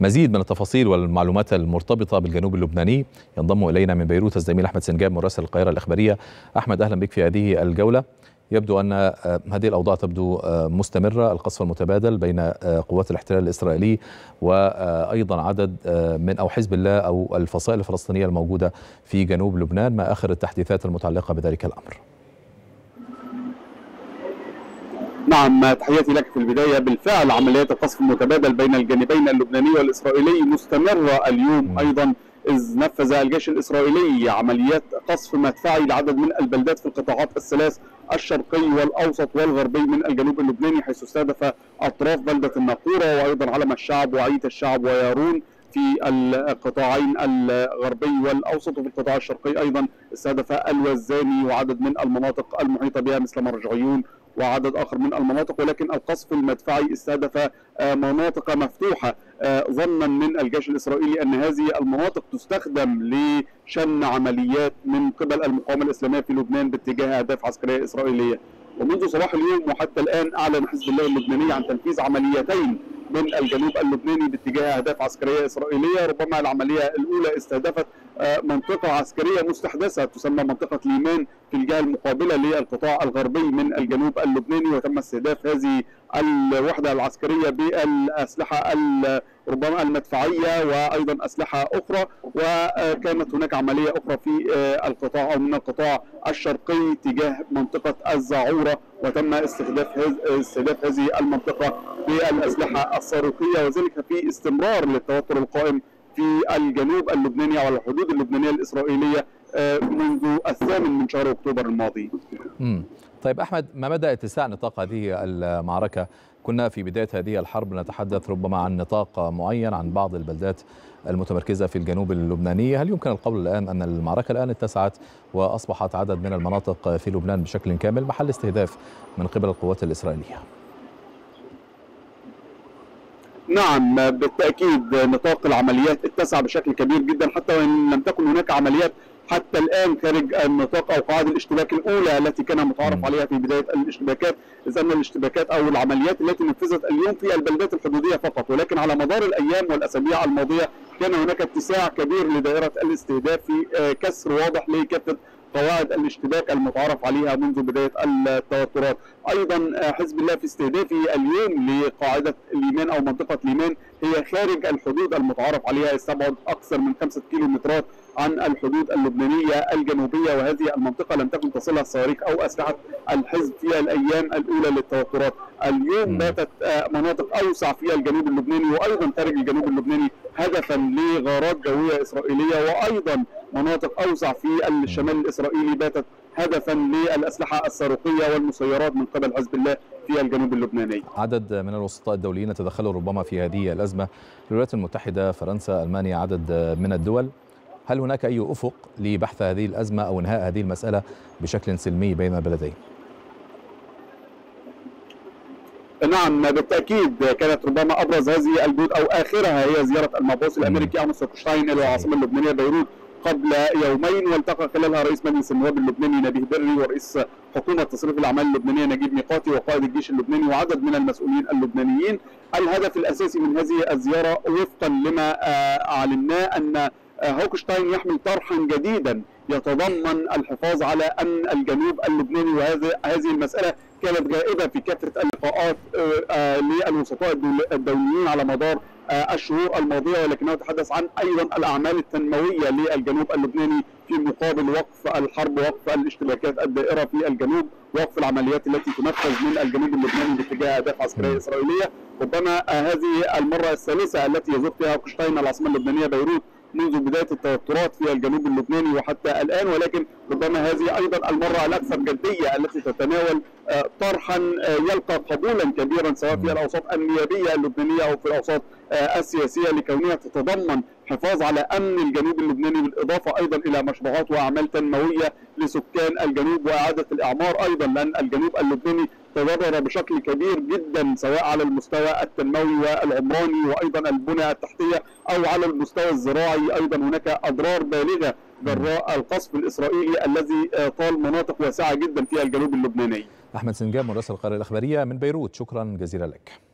مزيد من التفاصيل والمعلومات المرتبطة بالجنوب اللبناني ينضم إلينا من بيروت الزميل أحمد سنجاب مراسل القاهرة الإخبارية. أحمد أهلا بك في هذه الجولة. يبدو أن هذه الأوضاع تبدو مستمرة. القصف المتبادل بين قوات الاحتلال الإسرائيلي وأيضا عدد من أو حزب الله أو الفصائل الفلسطينية الموجودة في جنوب لبنان ما آخر التحديثات المتعلقة بذلك الأمر. نعم تحياتي لك في البداية بالفعل عمليات القصف المتبادل بين الجانبين اللبناني والإسرائيلي مستمرة اليوم. أيضا إذ نفذ الجيش الإسرائيلي عمليات قصف مدفعي لعدد من البلدات في القطاعات الثلاث الشرقي والأوسط والغربي من الجنوب اللبناني حيث استهدف أطراف بلدة الناقورة وأيضا علم الشعب وعيت الشعب ويارون في القطاعين الغربي والأوسط وفي القطاع الشرقي أيضا استهدف الوزاني وعدد من المناطق المحيطة بها مثل مرجعيون وعدد آخر من المناطق ولكن القصف المدفعي استهدف مناطق مفتوحة. ظنا من الجيش الإسرائيلي أن هذه المناطق تستخدم لشن عمليات من قبل المقاومة الإسلامية في لبنان باتجاه أهداف عسكرية إسرائيلية. ومنذ صباح اليوم وحتى الآن أعلن حزب الله اللبناني عن تنفيذ عمليتين من الجنوب اللبناني باتجاه أهداف عسكرية إسرائيلية. ربما العملية الأولى استهدفت منطقة عسكرية مستحدثة تسمى منطقة ليمان في الجهة المقابلة للقطاع الغربي من الجنوب اللبناني وتم استهداف هذه الوحدة العسكرية بالأسلحة ربما المدفعية وأيضا أسلحة أخرى. وكانت هناك عملية أخرى في القطاع أو من القطاع الشرقي تجاه منطقة الزعورة. وتم استهداف استهداف هذه المنطقة بالأسلحة الصاروخية وذلك في استمرار للتوتر القائم في الجنوب اللبناني على الحدود اللبنانية الإسرائيلية منذ الثامن من شهر أكتوبر الماضي. امم طيب أحمد ما مدى اتساع نطاق هذه المعركة؟ كنا في بداية هذه الحرب نتحدث ربما عن نطاق معين عن بعض البلدات المتمركزة في الجنوب اللبناني، هل يمكن القول الآن أن المعركة الآن اتسعت وأصبحت عدد من المناطق في لبنان بشكل كامل محل استهداف من قبل القوات الإسرائيلية؟ نعم بالتأكيد نطاق العمليات اتسع بشكل كبير جدا حتى وإن لم تكن هناك عمليات حتى الآن خارج النطاق أو قواعد الاشتباك الأولى التي كان متعارف عليها في بداية الاشتباكات. اذ ان الاشتباكات أو العمليات التي نفذت اليوم في البلدات الحدودية فقط. ولكن على مدار الأيام والأسابيع الماضية كان هناك اتساع كبير لدائرة الاستهداف في كسر واضح لكافة قواعد الاشتباك المتعارف عليها منذ بداية التوترات، أيضا حزب الله في استهدافه اليوم لقاعدة ليمان أو منطقة ليمان هي خارج الحدود المتعارف عليها استبعد أكثر من خمسة كيلومترات عن الحدود اللبنانية الجنوبية وهذه المنطقة لم تكن تصلها الصواريخ أو أسلحة الحزب في الأيام الأولى للتوترات، اليوم باتت مناطق أوسع في الجنوب اللبناني وأيضا خارج الجنوب اللبناني هدفا لغارات جوية إسرائيلية وأيضا مناطق أوسع في الشمال الإسرائيلي باتت هدفا للأسلحة الصاروخية والمسيرات من قبل حزب الله في الجنوب اللبناني. عدد من الوسطاء الدوليين تدخلوا ربما في هذه الأزمة، الولايات المتحدة، فرنسا، ألمانيا، عدد من الدول. هل هناك أي أفق لبحث هذه الأزمة أو إنهاء هذه المسألة بشكل سلمي بين البلدين؟ نعم بالتأكيد كانت ربما أبرز هذه الجهود أو آخرها هي زيارة المبعوث الأمريكي اموس هوكشتاين إلى العاصمة اللبنانية بيروت قبل يومين والتقى خلالها رئيس مجلس النواب اللبناني نبيه بري ورئيس حكومة تصريف الاعمال اللبنانيه نجيب ميقاتي وقائد الجيش اللبناني وعدد من المسؤولين اللبنانيين. الهدف الأساسي من هذه الزيارة وفقا لما أعلناه أن هوكشتاين يحمل طرحا جديدا يتضمن الحفاظ على أمن الجنوب اللبناني. وهذه هذه المسألة كانت جائده في كافة اللقاءات للوسطاء الدوليين على مدار الشهور الماضية ولكنه يتحدث عن أيضا الأعمال التنموية للجنوب اللبناني في مقابل وقف الحرب ووقف الاشتباكات الدائرة في الجنوب وقف العمليات التي تنفذ من الجنوب اللبناني باتجاه اهداف عسكرية إسرائيلية. ربما هذه المرة الثالثة التي يزور فيها هوكشتاين العاصمة اللبنانية بيروت منذ بداية التوترات في الجنوب اللبناني وحتى الآن ولكن ربما هذه أيضا المرة الأكثر جدية التي تتناول طرحا يلقى قبولا كبيرا سواء في الأوساط النيابية اللبنانية أو في الأوساط السياسية لكونها تتضمن حفاظ على أمن الجنوب اللبناني بالإضافة أيضا إلى مشروعات وأعمال تنموية لسكان الجنوب وإعادة الإعمار. أيضا لأن الجنوب اللبناني تضرر بشكل كبير جدا سواء على المستوى التنموي والعمراني وأيضا البنى التحتية أو على المستوى الزراعي. أيضا هناك أضرار بالغة جراء القصف الإسرائيلي الذي طال مناطق واسعة جدا في الجنوب اللبناني. أحمد سنجاب مراسل القاهره الأخبارية من بيروت شكرا جزيلا لك.